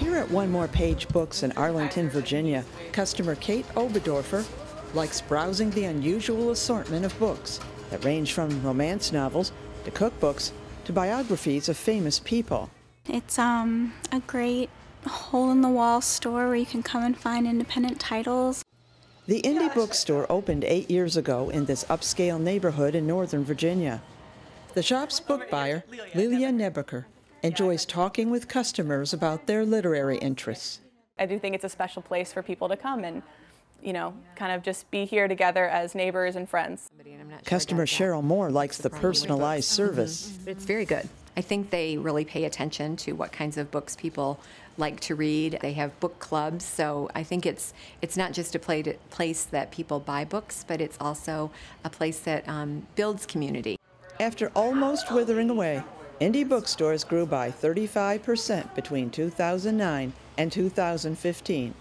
Here at One More Page Books in Arlington, Virginia, customer Kate Oberdorfer likes browsing the unusual assortment of books that range from romance novels to cookbooks to biographies of famous people. It's um, a great hole in the wall store where you can come and find independent titles. The indie bookstore opened eight years ago in this upscale neighborhood in Northern Virginia. The shop's book buyer, Lilia Nebeker, enjoys talking with customers about their literary interests. I do think it's a special place for people to come and, you know, kind of just be here together as neighbors and friends. Customer Cheryl Moore likes the personalized service. It's very good. I think they really pay attention to what kinds of books people like to read. They have book clubs, so I think it's it's not just a place that people buy books, but it's also a place that um, builds community. After almost withering away, indie bookstores grew by 35% between 2009 and 2015.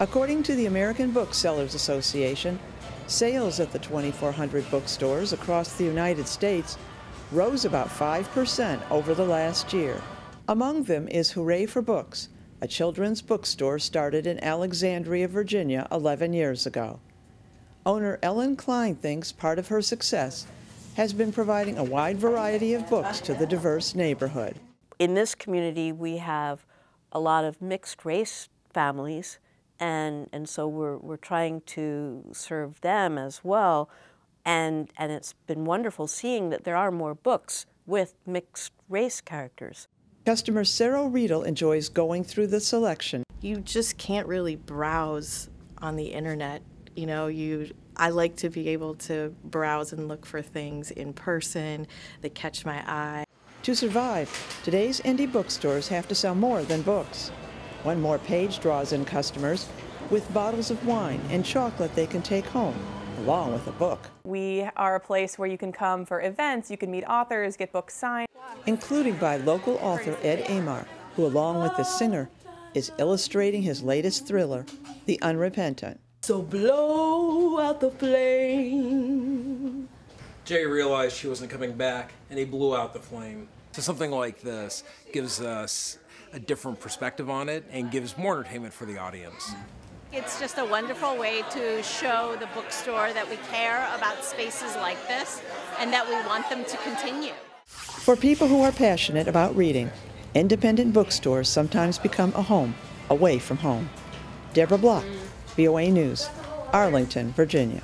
According to the American Booksellers Association, sales at the 2,400 bookstores across the United States rose about 5% over the last year. Among them is Hooray for Books, a children's bookstore started in Alexandria, Virginia 11 years ago. Owner Ellen Klein thinks part of her success has been providing a wide variety of books to the diverse neighborhood. In this community, we have a lot of mixed race families, and, and so we're, we're trying to serve them as well. And, and it's been wonderful seeing that there are more books with mixed race characters. Customer Sarah Riedel enjoys going through the selection. You just can't really browse on the internet. You know, you I like to be able to browse and look for things in person that catch my eye. To survive, today's indie bookstores have to sell more than books. One more page draws in customers with bottles of wine and chocolate they can take home, along with a book. We are a place where you can come for events, you can meet authors, get books signed. Including by local author Ed Aymar, who along with the singer is illustrating his latest thriller, The Unrepentant. So blow out the flame. Jay realized she wasn't coming back, and he blew out the flame. So something like this gives us a different perspective on it and gives more entertainment for the audience. It's just a wonderful way to show the bookstore that we care about spaces like this and that we want them to continue. For people who are passionate about reading, independent bookstores sometimes become a home away from home. Deborah Block, VOA News, Arlington, Virginia.